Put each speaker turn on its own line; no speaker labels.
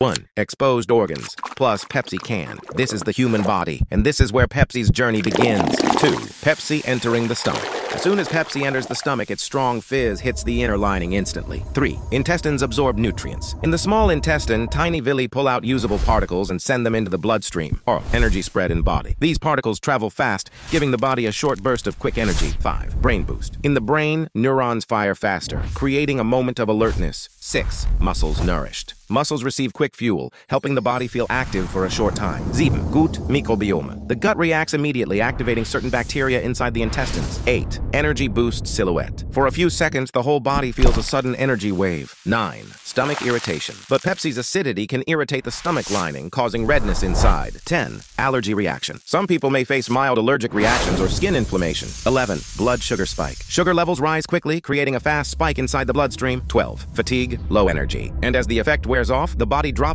1. Exposed organs, plus Pepsi can. This is the human body, and this is where Pepsi's journey begins. 2. Pepsi entering the stomach. As soon as Pepsi enters the stomach, its strong fizz hits the inner lining instantly. 3. Intestines absorb nutrients. In the small intestine, tiny villi pull out usable particles and send them into the bloodstream, or energy spread in body. These particles travel fast, giving the body a short burst of quick energy. 5. Brain boost. In the brain, neurons fire faster, creating a moment of alertness. 6. Muscles nourished. Muscles receive quick fuel, helping the body feel active for a short time. 7. Gut Microbiome. The gut reacts immediately, activating certain bacteria inside the intestines. 8. Energy boost silhouette. For a few seconds, the whole body feels a sudden energy wave. 9. Stomach irritation. But Pepsi's acidity can irritate the stomach lining, causing redness inside. 10. Allergy reaction. Some people may face mild allergic reactions or skin inflammation. 11. Blood sugar spike. Sugar levels rise quickly, creating a fast spike inside the bloodstream. 12. Fatigue, low energy. And as the effect wears off, the body drops